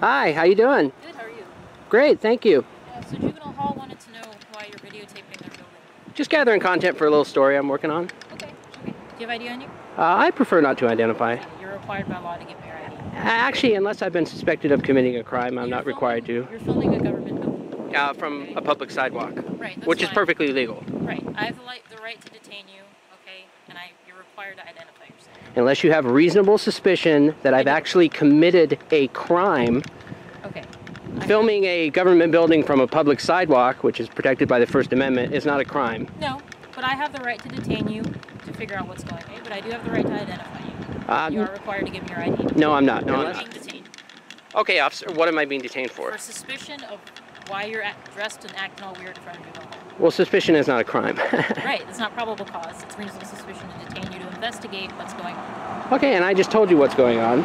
Hi, how you doing? Good, how are you? Great, thank you. Uh, so Juvenile Hall wanted to know why you're videotaping their building. Just gathering content for a little story I'm working on. Okay, okay. Do you have ID on you? Uh, I prefer not to identify. You're required by law to give me your ID. Actually, unless I've been suspected of committing a crime, I'm You're not required to. You're filming a government building. Uh, from a public sidewalk, Right, that's which is perfectly legal. Right, I have the, right, to detain you, okay? I, you're required to identify yourself. Unless you have reasonable suspicion that I've actually committed a crime, Okay. Filming a government building from a public sidewalk, which is protected by the First Amendment, is not a crime. No, but I have the right to detain you to figure out what's going on. But I do have the right to identify you. Uh, you are required to give me your ID. no, I'm not. No, I'm not. being detained Okay, officer, what am I being detained for? for suspicion of why you're dressed and acting all weird in front of Juvenile Hall. Well, suspicion is not a crime. Right, it's not probable cause. It's reasonable suspicion to detain you to investigate what's going on. okay, and I just told you what's going on.